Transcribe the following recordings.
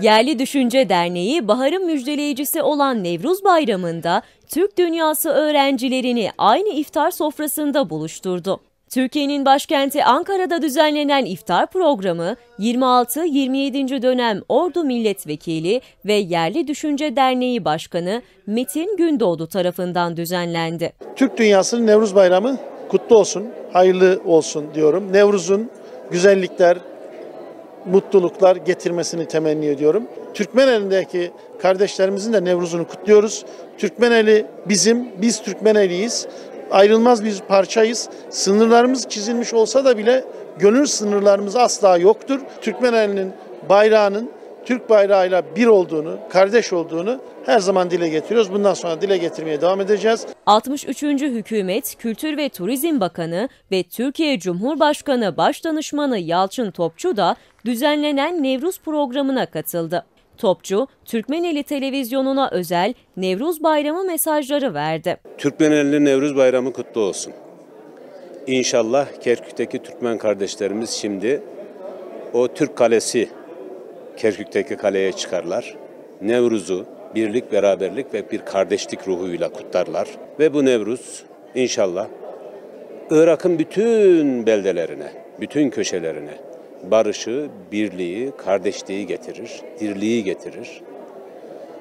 Yerli Düşünce Derneği baharın müjdeleyicisi olan Nevruz Bayramı'nda Türk dünyası öğrencilerini aynı iftar sofrasında buluşturdu. Türkiye'nin başkenti Ankara'da düzenlenen iftar programı 26-27. dönem Ordu Milletvekili ve Yerli Düşünce Derneği Başkanı Metin Gündoğdu tarafından düzenlendi. Türk dünyasının Nevruz Bayramı kutlu olsun, hayırlı olsun diyorum. Nevruz'un güzellikler, mutluluklar getirmesini temenni ediyorum. Türkmeneli'ndeki kardeşlerimizin de Nevruz'unu kutluyoruz. Türkmeneli bizim, biz Türkmeneliyiz. Ayrılmaz bir parçayız. Sınırlarımız çizilmiş olsa da bile gönül sınırlarımız asla yoktur. Türkmeneli'nin bayrağının Türk bayrağıyla bir olduğunu, kardeş olduğunu her zaman dile getiriyoruz. Bundan sonra dile getirmeye devam edeceğiz. 63. Hükümet Kültür ve Turizm Bakanı ve Türkiye Cumhurbaşkanı Başdanışmanı Yalçın Topçu da düzenlenen Nevruz programına katıldı. Topçu, Türkmeneli televizyonuna özel Nevruz Bayramı mesajları verdi. Türkmeneli Nevruz Bayramı kutlu olsun. İnşallah Kerkük'teki Türkmen kardeşlerimiz şimdi o Türk Kalesi Kerkük'teki kaleye çıkarlar. Nevruz'u birlik, beraberlik ve bir kardeşlik ruhuyla kutlarlar. Ve bu Nevruz inşallah Irak'ın bütün beldelerine, bütün köşelerine barışı, birliği, kardeşliği getirir, dirliği getirir.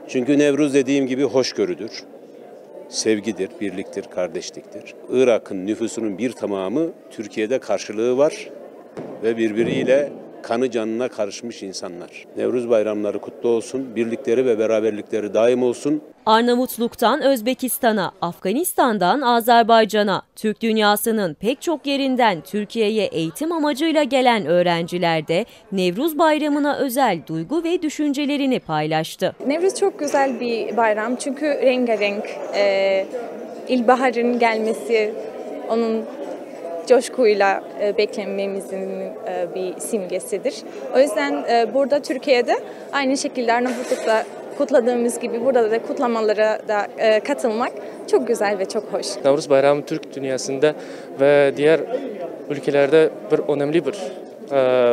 Çünkü Nevruz dediğim gibi hoşgörüdür, sevgidir, birliktir, kardeşliktir. Irak'ın nüfusunun bir tamamı Türkiye'de karşılığı var ve birbiriyle kanı canına karışmış insanlar. Nevruz bayramları kutlu olsun, birlikleri ve beraberlikleri daim olsun. Arnavutluk'tan Özbekistan'a, Afganistan'dan Azerbaycan'a, Türk dünyasının pek çok yerinden Türkiye'ye eğitim amacıyla gelen öğrenciler de Nevruz Bayramı'na özel duygu ve düşüncelerini paylaştı. Nevruz çok güzel bir bayram çünkü rengarenk, e, ilkbaharın gelmesi, onun coşkuyla e, beklememizin e, bir simgesidir. O yüzden e, burada Türkiye'de aynı şekilde Arnavutluk'ta kutladığımız gibi burada da kutlamalara da katılmak çok güzel ve çok hoş. Navruz Bayramı Türk dünyasında ve diğer ülkelerde bir önemli bir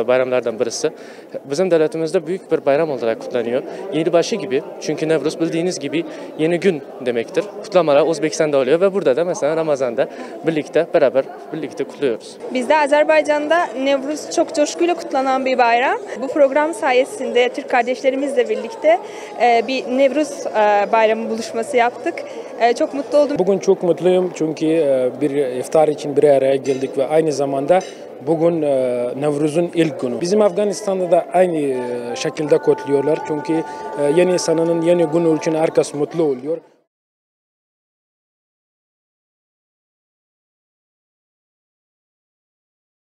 bayramlardan birisi. Bizim devletimizde büyük bir bayram olarak kutlanıyor. Yenibaşı gibi. Çünkü Nevruz bildiğiniz gibi yeni gün demektir. Kutlamalar Özbekistan'da oluyor ve burada da mesela Ramazan'da birlikte beraber birlikte kutluyoruz. Bizde Azerbaycan'da Nevruz çok coşkuyla kutlanan bir bayram. Bu program sayesinde Türk kardeşlerimizle birlikte e, bir Nevruz e, bayramı buluşması yaptık. E, çok mutlu oldum. Bugün çok mutluyum çünkü e, bir iftar için bir araya geldik ve aynı zamanda bugün e, Nevruz'un ilk günü. Bizim Afganistan'da da aynı e, şekilde kutluyorlar çünkü yeni senenin yeni günü için herkes mutlu oluyor.